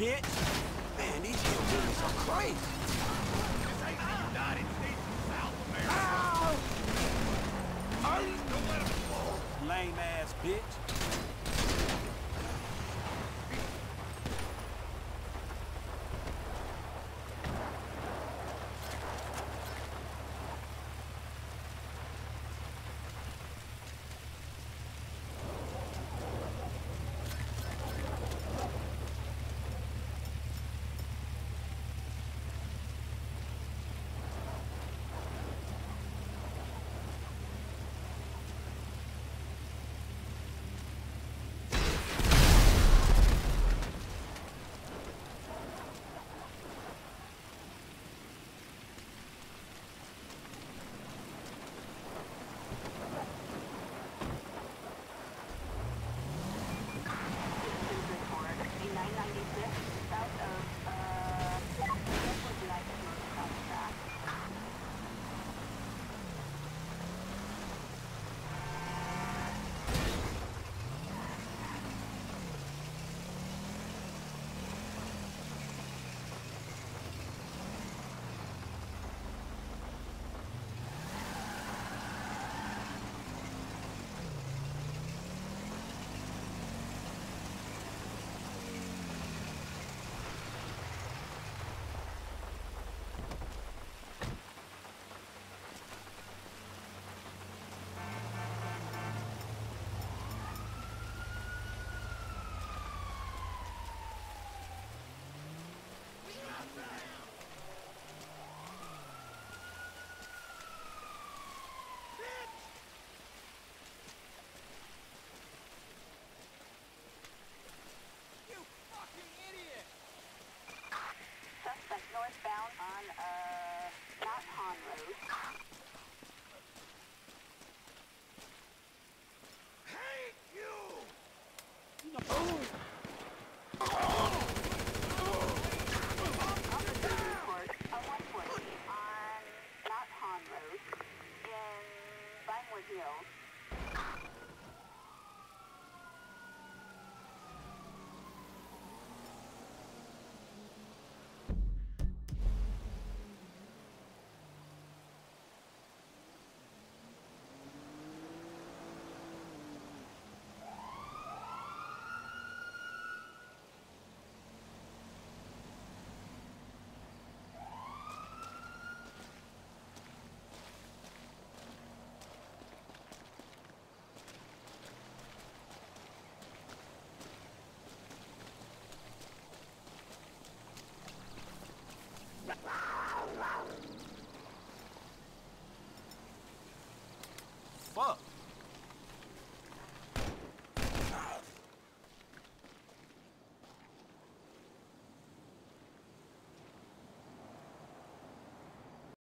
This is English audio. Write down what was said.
bitch! Man, these hillbillies are crazy! This ain't the United States of South America. Don't let 'em fall. Lame ass bitch. You Officer 啊